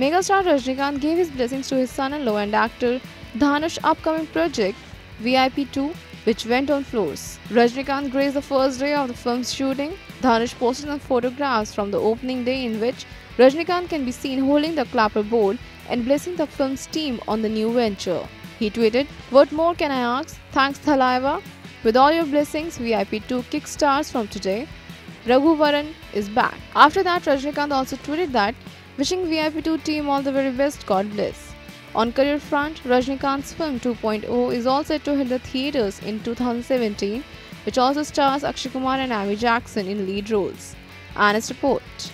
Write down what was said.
Megastar Rajinikanth gave his blessings to his son-in-law and actor Dhanush's upcoming project VIP 2 which went on floors. Rajinikanth graced the first day of the film's shooting. Dhanush posted some photographs from the opening day in which Rajinikanth can be seen holding the clapperboard and blessing the film's team on the new venture. He tweeted, What more can I ask? Thanks Thalaiva. With all your blessings, VIP 2 kickstarts from today. Raghuvaran is back. After that, Rajinikanth also tweeted that wishing VIP 2 team all the very best, God bless. On career front, Rajinikanth's film 2.0 is all set to hit the theaters in 2017, which also stars Akshay Kumar and Amy Jackson in lead roles. Honest report.